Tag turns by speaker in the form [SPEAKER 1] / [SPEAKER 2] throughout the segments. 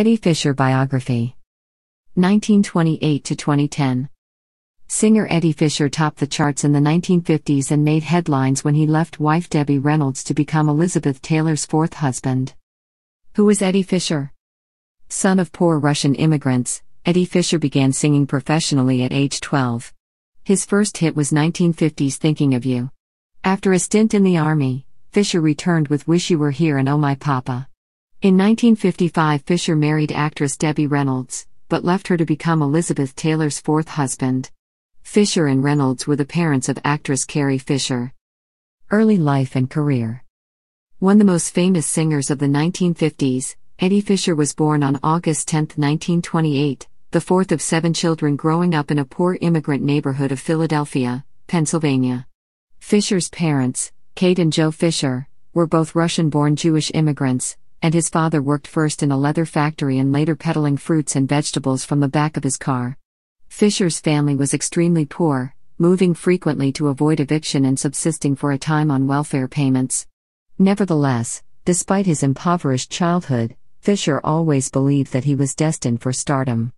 [SPEAKER 1] Eddie Fisher Biography 1928 to 2010. Singer Eddie Fisher topped the charts in the 1950s and made headlines when he left wife Debbie Reynolds to become Elizabeth Taylor's fourth husband. Who was Eddie Fisher? Son of poor Russian immigrants, Eddie Fisher began singing professionally at age 12. His first hit was 1950's Thinking of You. After a stint in the army, Fisher returned with Wish You Were Here and Oh My Papa. In 1955, Fisher married actress Debbie Reynolds, but left her to become Elizabeth Taylor's fourth husband. Fisher and Reynolds were the parents of actress Carrie Fisher. Early life and career. One of the most famous singers of the 1950s, Eddie Fisher was born on August 10, 1928, the fourth of seven children growing up in a poor immigrant neighborhood of Philadelphia, Pennsylvania. Fisher's parents, Kate and Joe Fisher, were both Russian born Jewish immigrants, and his father worked first in a leather factory and later peddling fruits and vegetables from the back of his car. Fisher's family was extremely poor, moving frequently to avoid eviction and subsisting for a time on welfare payments. Nevertheless, despite his impoverished childhood, Fisher always believed that he was destined for stardom.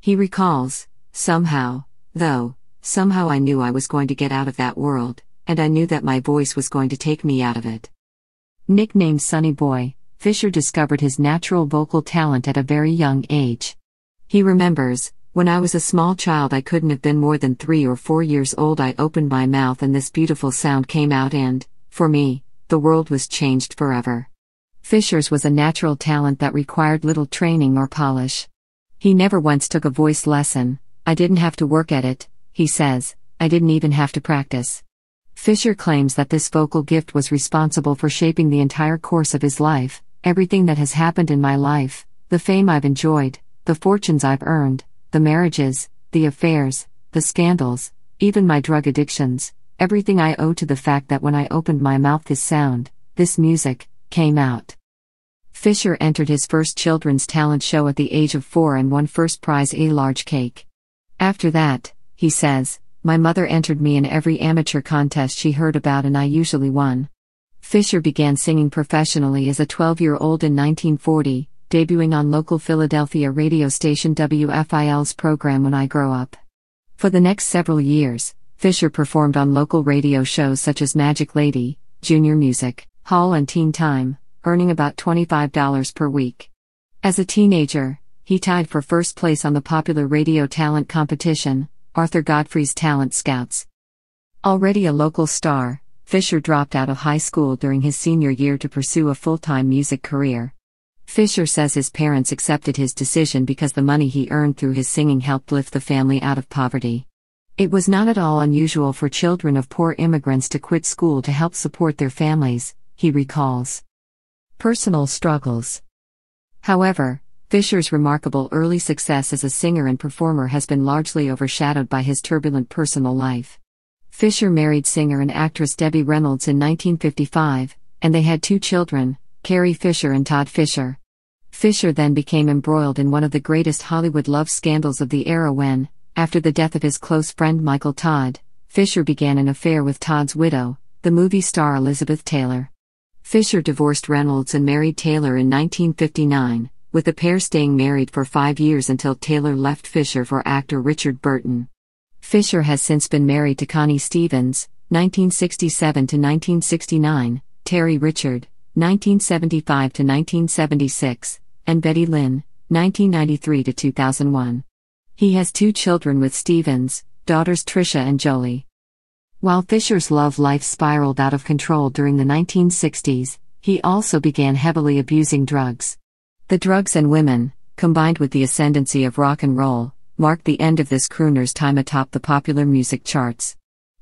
[SPEAKER 1] He recalls, somehow, though, somehow I knew I was going to get out of that world, and I knew that my voice was going to take me out of it. Nicknamed Sonny Boy, Fisher discovered his natural vocal talent at a very young age. He remembers, when I was a small child, I couldn't have been more than three or four years old. I opened my mouth and this beautiful sound came out, and, for me, the world was changed forever. Fisher's was a natural talent that required little training or polish. He never once took a voice lesson, I didn't have to work at it, he says, I didn't even have to practice. Fisher claims that this vocal gift was responsible for shaping the entire course of his life, everything that has happened in my life, the fame I've enjoyed, the fortunes I've earned, the marriages, the affairs, the scandals, even my drug addictions, everything I owe to the fact that when I opened my mouth, this sound, this music, came out. Fisher entered his first children's talent show at the age of four and won first prize a large cake. After that, he says, my mother entered me in every amateur contest she heard about and I usually won. Fisher began singing professionally as a 12 year old in 1940, debuting on local Philadelphia radio station WFIL's program When I Grow Up. For the next several years, Fisher performed on local radio shows such as Magic Lady, Junior Music, Hall, and Teen Time, earning about $25 per week. As a teenager, he tied for first place on the popular radio talent competition, Arthur Godfrey's Talent Scouts. Already a local star, Fisher dropped out of high school during his senior year to pursue a full time music career. Fisher says his parents accepted his decision because the money he earned through his singing helped lift the family out of poverty. It was not at all unusual for children of poor immigrants to quit school to help support their families, he recalls. Personal struggles. However, Fisher's remarkable early success as a singer and performer has been largely overshadowed by his turbulent personal life. Fisher married singer and actress Debbie Reynolds in 1955, and they had two children, Carrie Fisher and Todd Fisher. Fisher then became embroiled in one of the greatest Hollywood love scandals of the era when, after the death of his close friend Michael Todd, Fisher began an affair with Todd's widow, the movie star Elizabeth Taylor. Fisher divorced Reynolds and married Taylor in 1959, with the pair staying married for five years until Taylor left Fisher for actor Richard Burton. Fisher has since been married to Connie Stevens, 1967 to 1969, Terry Richard, 1975 to 1976, and Betty Lin, 1993 to 2001. He has two children with Stevens, daughters Tricia and Joely. While Fisher's love life spiraled out of control during the 1960s, he also began heavily abusing drugs. The drugs and women, combined with the ascendancy of rock and roll, marked the end of this crooner's time atop the popular music charts.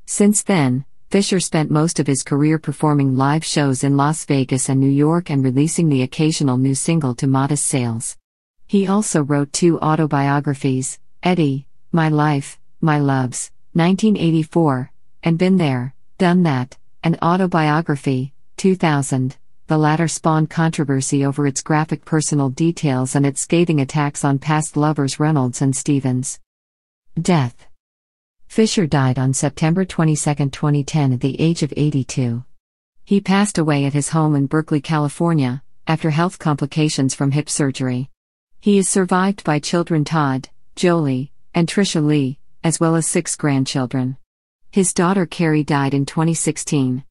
[SPEAKER 1] Since then, Fisher spent most of his career performing live shows in Las Vegas and New York and releasing the occasional new single to modest sales. He also wrote two autobiographies Eddie, My Life, My Loves, 1984, and Been There, Done That, an autobiography, 2000. The latter spawned controversy over its graphic personal details and its scathing attacks on past lovers Reynolds and Stevens. Death Fisher died on September 22, 2010, at the age of 82. He passed away at his home in Berkeley, California, after health complications from hip surgery. He is survived by children Todd, Joely, and Tricia Leigh, as well as six grandchildren. His daughter Carrie died in 2016.